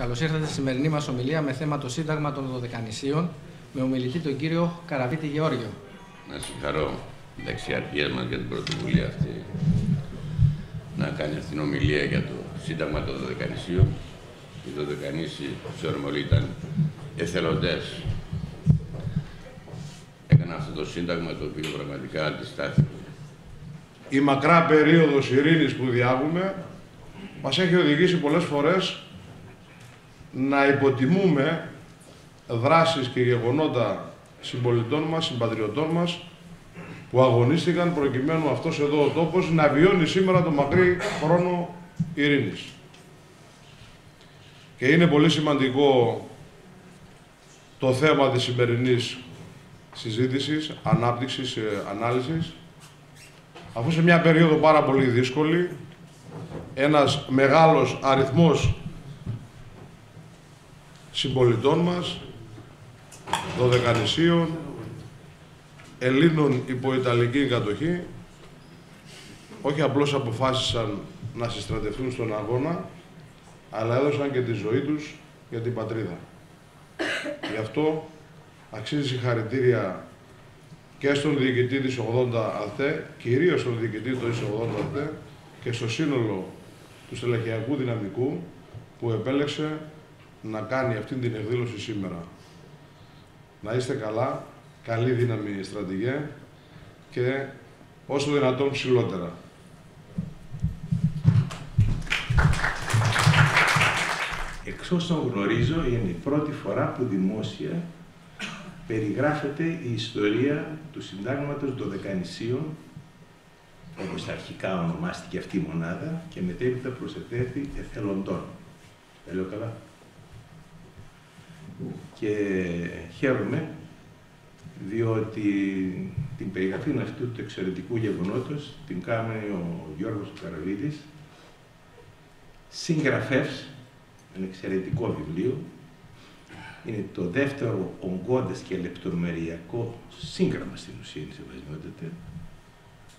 Καλώς ήρθατε στη σημερινή μας ομιλία με θέμα το Σύνταγμα των Δωδεκανησίων με ομιλητή τον κύριο Καραβίτη Γεώργιο. Να συγχαρώ δεξιαρχία μας για την πρωτοβουλία αυτή να κάνει αυτήν την ομιλία για το Σύνταγμα των Δωδεκανησίων. Οι Δωδεκανήσοι, ξέρουμε όλοι, ήταν εθελοντές. Έκαναν αυτό το Σύνταγμα το οποίο πραγματικά αντιστάθηκε. Η μακρά περίοδος ειρήνης που διάγουμε μας έχει οδηγήσει πολλές φορές να υποτιμούμε δράσεις και γεγονότα συμπολιτών μας, συμπατριωτών μας που αγωνίστηκαν προκειμένου αυτός εδώ ο τόπος να βιώνει σήμερα το μακρύ χρόνο ειρήνης. Και είναι πολύ σημαντικό το θέμα της σημερινής συζήτησης, ανάπτυξης, ε, ανάλυσης, αφού σε μια περίοδο πάρα πολύ δύσκολη, ένας μεγάλος αριθμός συμπολιτών μας, δωδεκανησίων, Ελλήνων υπό Ιταλική κατοχή, όχι απλώς αποφάσισαν να συστρατευτούν στον αγώνα, αλλά έδωσαν και τη ζωή τους για την πατρίδα. Γι' αυτό αξίζει συγχαρητήρια και στον διοικητή της 80 ΑΘΕ, κυρίως στον διοικητή της 80 ΑΘΕ και στο σύνολο του στελεχειακού δυναμικού που επέλεξε να κάνει αυτή την εκδήλωση σήμερα. Να είστε καλά, καλή δύναμη στρατηγέ και όσο δυνατόν ψηλότερα. Εξ όσων γνωρίζω, είναι η πρώτη φορά που δημόσια περιγράφεται η ιστορία του συντάγματος Δωδεκανησίων, όπως αρχικά ονομάστηκε αυτή η μονάδα, και μετέπειτα προσετέθη εθελοντών. Τα λέω καλά; Και χαίρομαι διότι την περιγραφή αυτού του εξαιρετικού γεγονότος την κάνει ο Γιώργος Καραβίδης, συγγραφεύς, ένα εξαιρετικό βιβλίο, είναι το δεύτερο ογκώδες και λεπτομεριακό σύγγραμμα στην ουσία της Ευασμιότητας,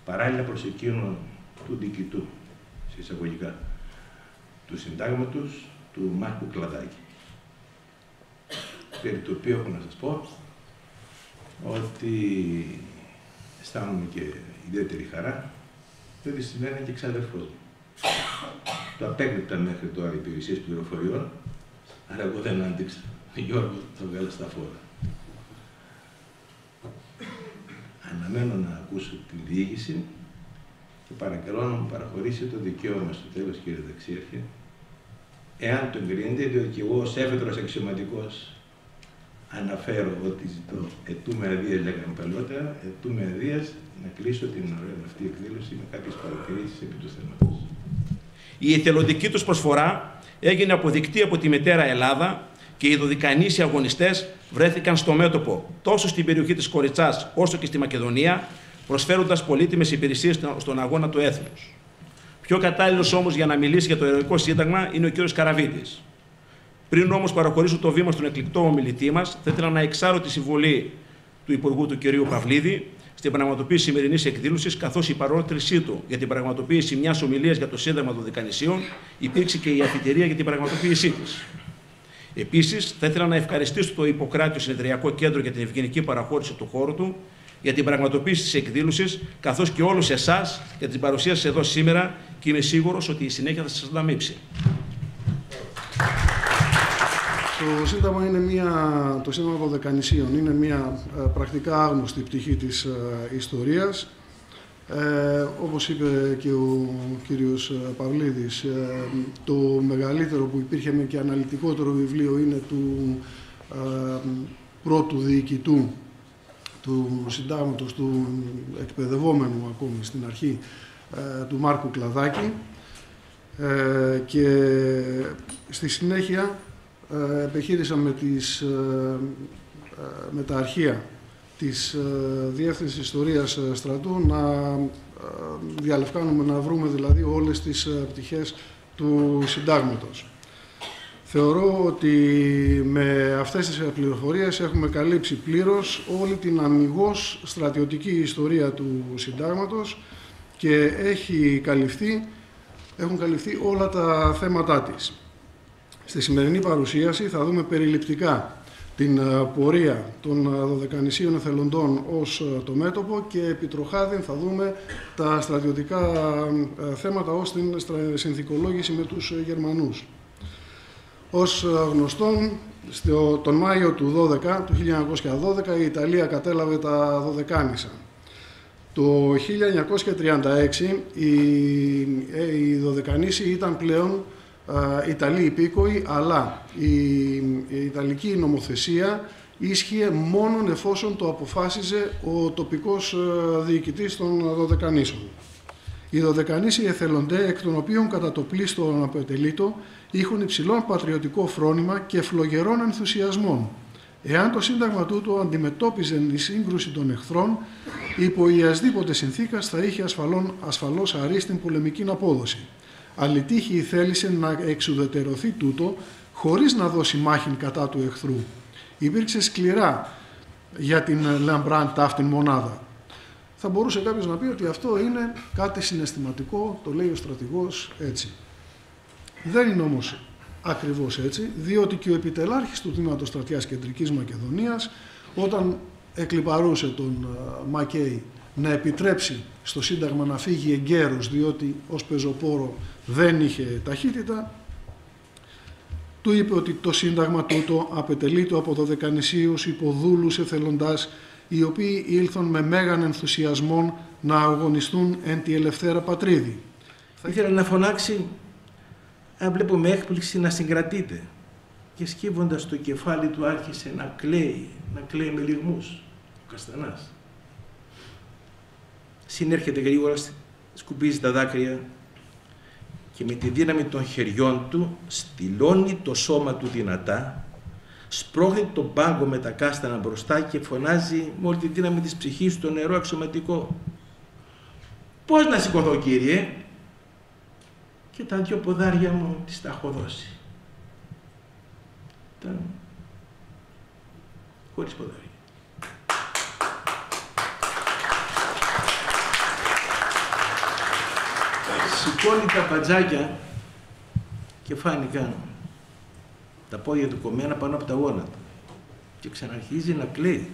παράλληλα προς εκείνο του διοικητού, σε εισαγωγικά, του συντάγματος του Μάρκου Κλαδάκη. Περί το οποίο έχω να σας πω ότι αισθάνομαι και ιδιαίτερη χαρά, διότι σημαίνει και ξαδερφός μου. Το απέκρυπτα μέχρι τώρα υπηρεσίες πληροφοριών, αλλά εγώ δεν άντυξα. Γιώργο, το βγάλω στα φόρα. Αναμένω να ακούσω την διοίκηση και παρακαλώ να μου παραχωρήσει το δικαίωμα στο τέλος, κύριε Δεξίαρχε, εάν το εγκρίνετε, διότι και εγώ ως έφετρος αξιωματικός αναφέρω ότι ζητώ ετούμε αδείας, λέγαμε παλιότερα, ετούμε αδείας να κλείσω την ωραία αυτή εκδήλωση με κάποιες παρατηρήσεις επί του θέματος. Η εθελοντική τους προσφορά έγινε αποδεικτή από τη μετέρα Ελλάδα και οι δωδικανήσιοι αγωνιστές βρέθηκαν στο μέτωπο τόσο στην περιοχή της Κοριτσάς όσο και στη Μακεδονία, προσφέροντας πολύτιμες υπηρεσίες στον αγώνα του έθνους. Πιο κατάλληλος όμως για να μιλήσει για το Ερωικό Σύνταγμα είναι ο κ. Καραβίτης. Πριν όμως παραχωρήσω το βήμα στον εκλεκτό ομιλητή μας, θα ήθελα να εξάρω τη συμβολή του Υπουργού του κ. Παυλίδη στην πραγματοποίηση σημερινής εκδήλωσης, καθώς η παρότρισή του για την πραγματοποίηση μιας ομιλίας για το Σύνταγμα των Δικανησίων υπήρξε και η αφιτερία για την πραγματοποίησή της. Επίσης, θα ήθελα να ευχαριστήσω το Ιπποκράτιο Συνεδριακό Κέντρο για την ευγενική παραχώρηση του χώρου του για την πραγματοποίηση της εκδήλωσης, καθώς και όλους εσάς για την παρουσία σας εδώ σήμερα και είμαι σίγουρος ότι η συνέχεια θα σας ανταμείψει. Το Σύνταγμα είναι μια, το Σύνταγμα των Δεκανησίων είναι μια ε, πρακτικά άγνωστη πτυχή της ε, ιστορίας. Ε, όπως είπε και ο κύριος ε, Παυλίδης, το μεγαλύτερο που υπήρχε και αναλυτικότερο βιβλίο είναι του πρώτου διοικητού του συντάγματος, του εκπαιδευόμενου ακόμη στην αρχή, του Μάρκου Κλαδάκη και στη συνέχεια ε, επιχείρησα με, τις, ε, ε, με τα αρχεία της Διεύθυνσης Ιστορίας Στρατού να διαλευκάνουμε, να βρούμε δηλαδή όλες τις πτυχές του συντάγματος. Θεωρώ ότι με αυτές τις πληροφορίες έχουμε καλύψει πλήρως όλη την αμυγός στρατιωτική ιστορία του συντάγματος και έχει καλυφθεί, έχουν καλυφθεί όλα τα θέματά της. Στη σημερινή παρουσίαση θα δούμε περιληπτικά την ε, πορεία των ε, δωδεκανησίων εθελοντών ως ε, το μέτωπο και επιτροχάδιν θα δούμε τα στρατιωτικά θέματα ως την συνθηκολόγηση με τους Γερμανούς. Ως γνωστόν, τον Μάιο του 12, του 1912 η Ιταλία κατέλαβε τα Δωδεκάνησα. Το 1936 η, η Δωδεκανήσι ήταν πλέον Ιταλοί υπήκοοι, αλλά η, η Ιταλική νομοθεσία ίσχυε μόνον εφόσον το αποφάσιζε ο τοπικός διοικητής των Δωδεκανήσων. Οι Δωδεκανήσοι εθελοντέ, εκ των οποίων κατά το πλήστο απετελείτο, είχαν υψηλόν πατριωτικό φρόνημα και φλογερών ενθουσιασμών. Εάν το σύνταγμα τούτο αντιμετώπιζε η σύγκρουση των εχθρών, υπό ιασδήποτε συνθήκας θα είχε ασφαλών, ασφαλώς αρίστην πολεμική απόδοση. Αλλητήχη θέλησε να εξουδετερωθεί τούτο χωρίς να δώσει μάχη κατά του εχθρού. Υπήρξε σκληρά για την Λαμπράν ταύτην μονάδα. Θα μπορούσε κάποιος να πει ότι αυτό είναι κάτι συναισθηματικό, το λέει ο στρατηγός έτσι. Δεν είναι όμως ακριβώς έτσι, διότι και ο επιτελάρχης του Τμήματος Στρατιάς Κεντρικής Μακεδονίας, όταν εκλυπαρούσε τον Μακέη να επιτρέψει στο Σύνταγμα να φύγει εγκαίρως, διότι ως πεζοπόρο δεν είχε ταχύτητα, του είπε ότι το Σύνταγμα τούτο απετελείται από το δεκανησίους υποδούλους εθελοντάς, οι οποίοι ήλθαν με μέγαν ενθουσιασμόν να αγωνιστούν εν τη ελευθέρα πατρίδη. Θα ήθελα να φωνάξει, αν βλέπω με έκπληξη να συγκρατείτε και σκύβοντας το κεφάλι του άρχισε να κλαίει, να κλαίει με λιγμούς, ο Καστανάς συνέρχεται γρήγορα, σκουπίζει τα δάκρυα και με τη δύναμη των χεριών του στυλώνει το σώμα του δυνατά, σπρώχνει τον πάγκο με τα κάστανα μπροστά και φωνάζει με όλη τη δύναμη της ψυχής στο νερό αξιωματικό. Πώς να σηκωθώ κύριε; Και τα δυο ποδάρια μου τις τα έχω δώσει. Ήταν χωρίς ποδάρια. Σηκώνει τα πατζάκια και φάνηκαν τα πόδια του κομμένα πάνω από τα γόνατα και ξαναρχίζει να κλαίει.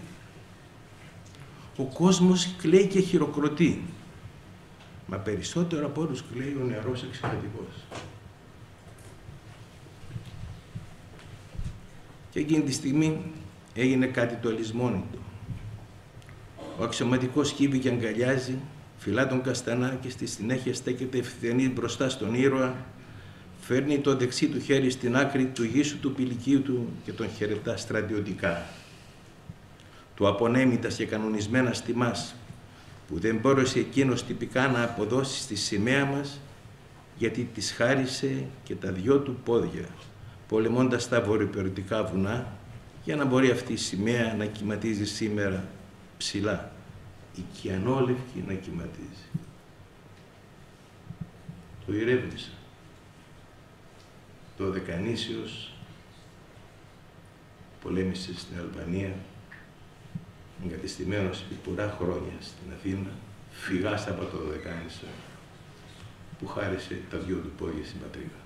Ο κόσμος κλαίει και χειροκροτεί. Μα περισσότερο από όλους κλαίει ο νεαρός εξαιρετικός. Και εκείνη τη στιγμή έγινε κάτι το αλυσμόνητο. Ο αξιωματικός κύβει και αγκαλιάζει φυλά τον καστανά και στη συνέχεια στέκεται ευθυνή μπροστά στον ήρωα, φέρνει το δεξί του χέρι στην άκρη του γύσου του πηλικίου του και τον χαιρετά στρατιωτικά. Του απονέμητας και κανονισμένα στιμάς, που δεν μπόρεσε εκείνος τυπικά να αποδώσει στη σημαία μας, γιατί της χάρισε και τα δυο του πόδια, πολεμώντας τα βορειοπερωτικά βουνά, για να μπορεί αυτή η σημαία να κυματίζει σήμερα ψηλά η κιανόλευκη να κυματίζει. Το ηρεύνησα. Το Δεκανήσιος πολέμησε στην Αλβανία, εγκατεστημένος επί πολλά χρόνια στην Αθήνα, φυγάς από το Δεκάνησα, που χάρισε τα δυο του πόδια στην πατρίδα.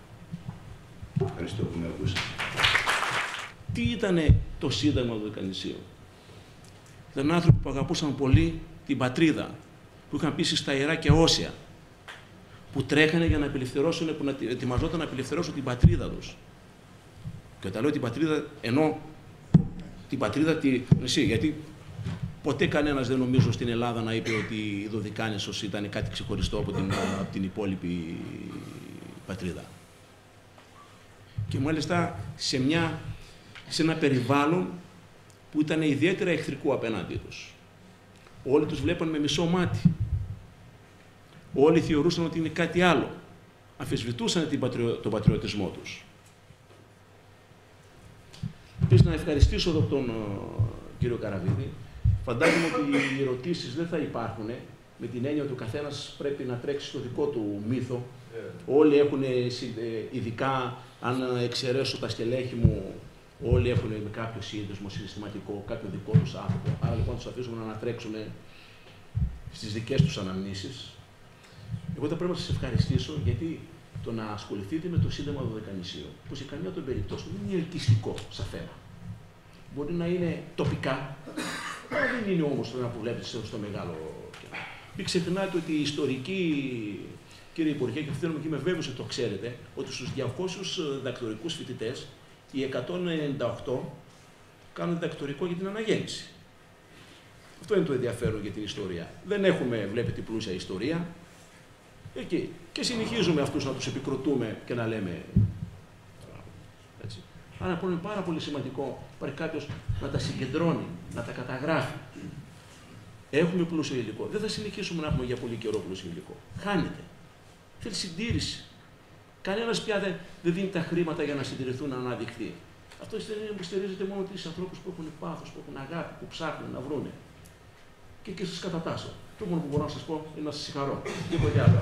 Ευχαριστώ που με ακούσατε. Τι ήταν το Σύνταγμα του Δεκανησίου. Ήταν άνθρωποι που αγαπούσαν πολύ την πατρίδα, που είχαν πείσει στα ιερά και όσια, που τρέχανε για να απελευθερώσουν, που να ετοιμαζόταν να απελευθερώσουν την πατρίδα τους. Και όταν λέω την πατρίδα, ενώ την πατρίδα τη εσύ, γιατί ποτέ κανένας δεν νομίζω στην Ελλάδα να είπε ότι η Δωδικάνησος ήταν κάτι ξεχωριστό από την, από την υπόλοιπη πατρίδα. Και μάλιστα σε, μια, σε ένα περιβάλλον που ήταν ιδιαίτερα εχθρικό απέναντί τους. Όλοι τους βλέπαν με μισό μάτι. Όλοι θεωρούσαν ότι είναι κάτι άλλο. Αφισβητούσαν την τον πατριωτισμό τους. Επίσης να ευχαριστήσω εδώ τον κύριο Καραβίδη. Φαντάζομαι ότι οι ερωτήσεις δεν θα υπάρχουν με την έννοια ότι ο καθένας πρέπει να τρέξει στο δικό του μύθο. Yeah. Όλοι έχουν, ε, ειδικά αν εξαιρέσω τα στελέχη μου, Όλοι έχουν με κάποιο σύνδεσμο συναισθηματικό, κάποιο δικό τους άνθρωπο. Άρα λοιπόν τους αφήσουμε να ανατρέξουν στις δικές τους αναμνήσεις. Εγώ θα πρέπει να σας ευχαριστήσω γιατί το να ασχοληθείτε με το Σύνταγμα Δωδεκανησίων, που σε καμιά των περιπτώσεων δεν είναι ελκυστικό σαν θέμα. Μπορεί να είναι τοπικά, αλλά δεν είναι όμως το να που βλέπετε στο μεγάλο κέντρο. Μην ξεχνάτε ότι οι ιστορικοί, κύριε Υπουργέ, και αυτό και είμαι βέβαιος ότι το ξέρετε, ότι στους 200 δακτορικού φοιτητές, οι 198 κάνουν δακτορικό για την αναγέννηση. Αυτό είναι το ενδιαφέρον για την ιστορία. Δεν έχουμε, βλέπετε, πλούσια ιστορία. Εκεί. Και συνεχίζουμε αυτούς να τους επικροτούμε και να λέμε. Έτσι. Άρα είναι πάρα πολύ σημαντικό υπάρχει κάποιος να τα συγκεντρώνει, να τα καταγράφει. Έχουμε πλούσιο υλικό. Δεν θα συνεχίσουμε να έχουμε για πολύ καιρό πλούσιο υλικό. Χάνεται. Θέλει συντήρηση. Κανένας πια δεν, δεν δίνει τα χρήματα για να συντηρηθούν, να αναδειχθεί. Αυτό στηρίζεται μόνο τρει ανθρώπους που έχουν πάθος, που έχουν αγάπη, που ψάχνουν να βρούνε. Και, και σα κατατάσσω. Το μόνο που μπορώ να σας πω είναι να σας συγχαρώ. Τίποτε άλλο.